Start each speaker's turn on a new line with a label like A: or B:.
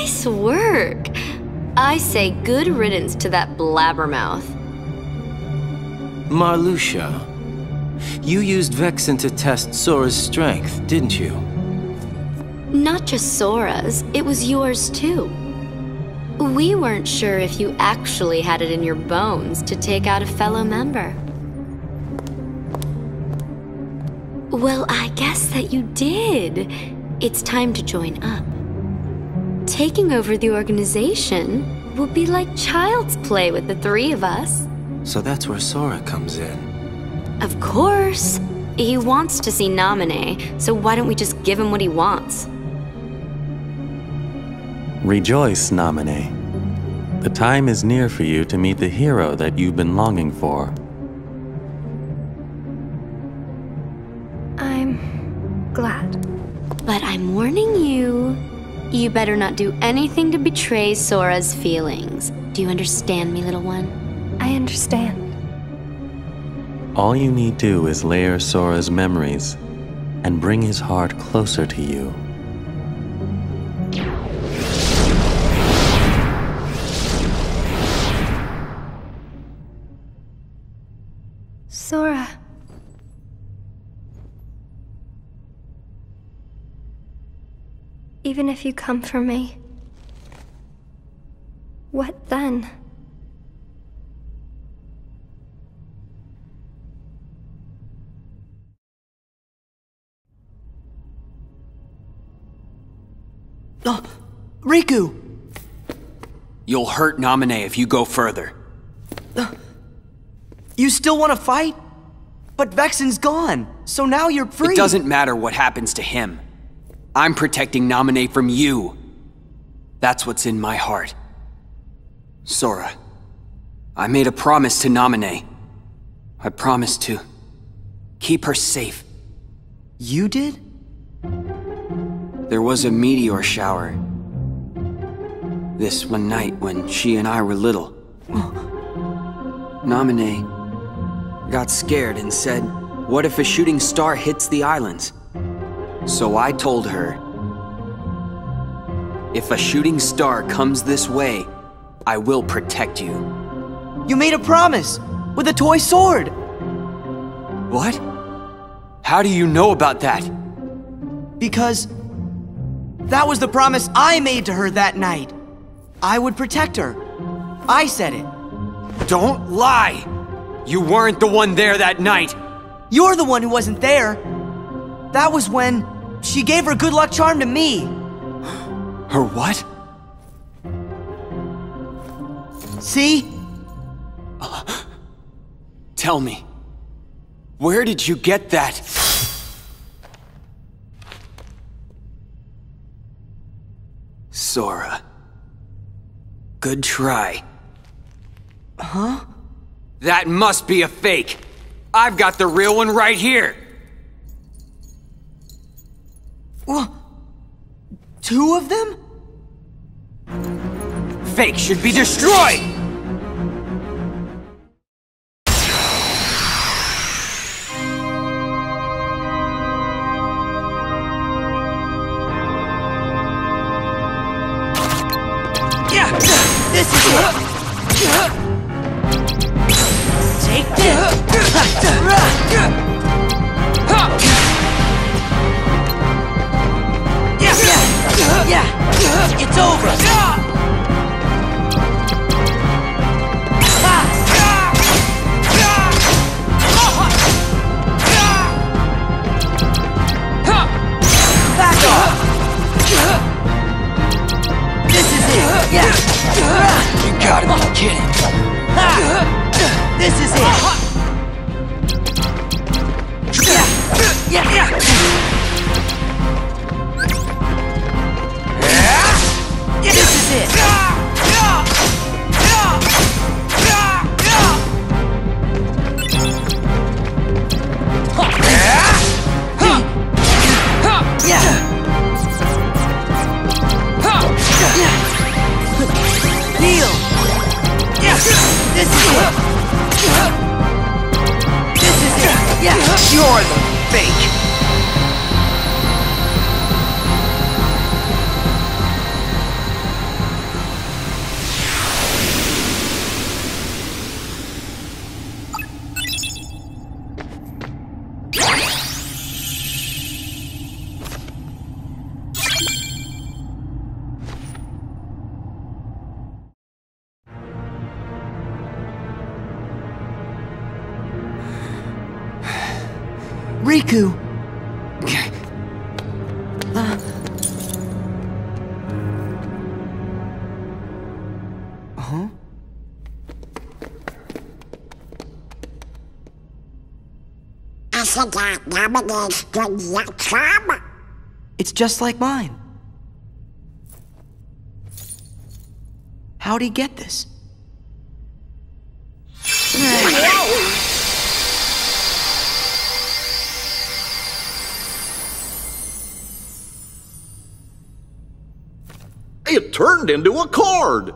A: Nice work. I say good riddance to that blabbermouth.
B: Marluxia, you used Vexen to test Sora's strength, didn't you?
A: Not just Sora's, it was yours too. We weren't sure if you actually had it in your bones to take out a fellow member. Well, I guess that you did. It's time to join up. Taking over the organization will be like child's play with the three of us.
B: So that's where Sora comes in.
A: Of course. He wants to see Naminé, so why don't we just give him what he wants?
C: Rejoice, Naminé. The time is near for you to meet the hero that you've been longing for.
D: I'm glad.
A: But I'm warning you. You better not do anything to betray Sora's feelings. Do you understand me, little one?
D: I understand.
C: All you need to do is layer Sora's memories and bring his heart closer to you.
D: Sora. Even if you come for me, what then?
E: Oh, Riku!
F: You'll hurt Naminé if you go further.
E: Uh, you still want to fight? But Vexen's gone, so now you're free.
F: It doesn't matter what happens to him. I'm protecting Naminé from you. That's what's in my heart. Sora, I made a promise to Naminé. I promised to keep her safe.
E: You did?
F: There was a meteor shower. This one night when she and I were little. Naminé got scared and said, What if a shooting star hits the islands? So I told her, If a shooting star comes this way, I will protect you.
E: You made a promise with a toy sword.
F: What? How do you know about that?
E: Because that was the promise I made to her that night. I would protect her. I said it.
F: Don't lie! You weren't the one there that night!
E: You're the one who wasn't there. That was when she gave her good luck charm to me.
F: Her what?
E: See?
F: Tell me. Where did you get that? Sora. Good try.
E: Huh?
F: That must be a fake. I've got the real one right here.
E: Two of them?
F: Fake should be destroyed!
E: This is Over! Back off! This is it!
F: You gotta.
E: This is it! Yeah! Yeah!
F: You're the fake!
E: Deku! Huh?
G: Asuka nominates.
E: It's just like mine. How'd he get this?
H: It turned into a card.